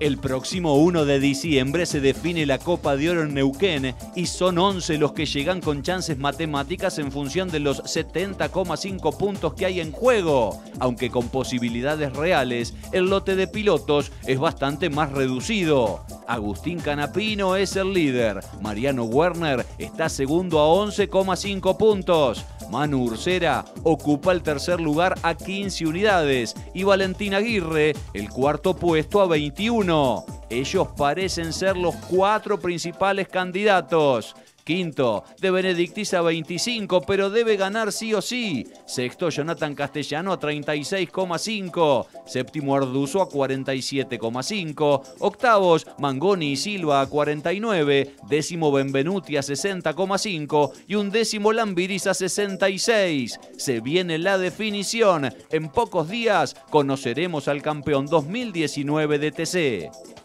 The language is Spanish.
El próximo 1 de diciembre se define la Copa de Oro en Neuquén y son 11 los que llegan con chances matemáticas en función de los 70,5 puntos que hay en juego. Aunque con posibilidades reales, el lote de pilotos es bastante más reducido. Agustín Canapino es el líder, Mariano Werner está segundo a 11,5 puntos. Manu Ursera ocupa el tercer lugar a 15 unidades y Valentín Aguirre el cuarto puesto a 21. Ellos parecen ser los cuatro principales candidatos. Quinto, de Benedictis a 25, pero debe ganar sí o sí. Sexto, Jonathan Castellano a 36,5. Séptimo, Arduzo a 47,5. Octavos, Mangoni y Silva a 49. Décimo, Benvenuti a 60,5. Y un décimo, Lambiris a 66. Se viene la definición. En pocos días conoceremos al campeón 2019 de TC.